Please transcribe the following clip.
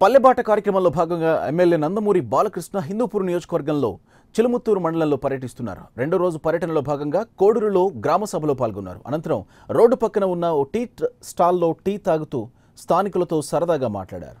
పల్లెబాట కార్యక్రమంలో భాగంగా ఎమ్మెల్యే నందమూరి బాలకృష్ణ హిందూపూర్ నియోజకవర్గంలో చిలుముత్తూరు మండలంలో పర్యటిస్తున్నారు. రెండో రోజు పర్యటనలో భాగంగా కోడూరులో గ్రామ సభలో పాల్గొన్నారు. అనంతరం రోడ్డు పక్కన ఉన్న ఓ టీ స్టాల్లో టీ తాగుతూ స్థానికులతో సరదాగా మాట్లాడారు.